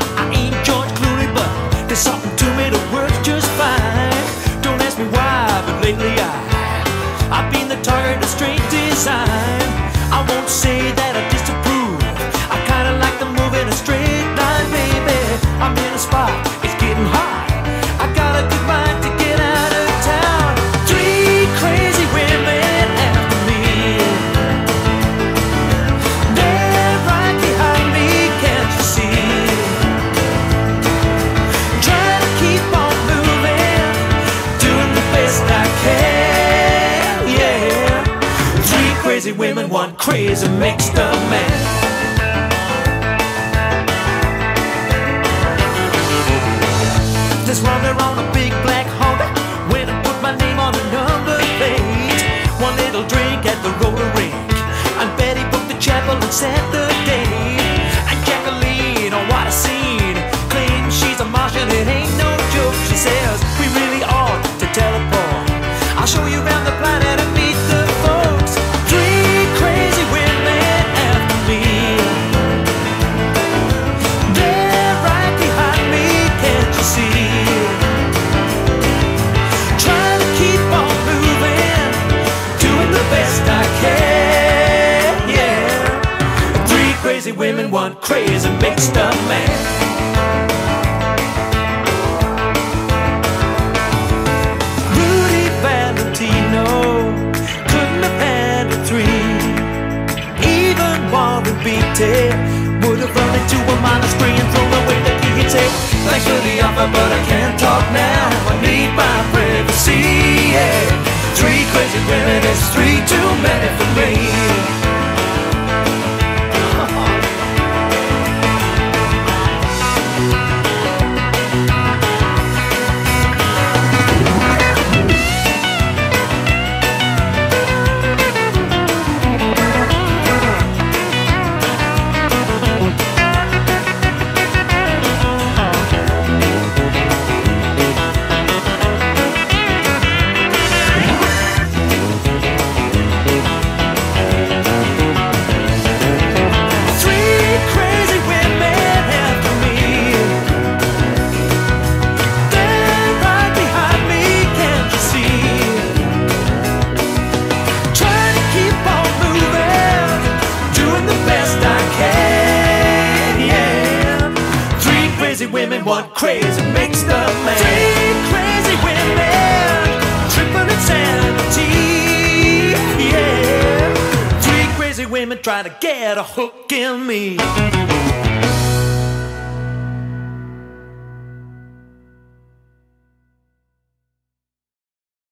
ha, ha. crazy women, want crazy mixed up man. Just wander around a big black Honda when I put my name on a number plate. One little drink at the roller rink. I bet booked the chapel and said. the crazy women, want crazy mixed up man. Would have run into a minor spree and thrown away the key. Thanks for the offer, but I women want crazy makes the man. Crazy women, tripping insanity. Yeah. Three crazy women trying to get a hook in me.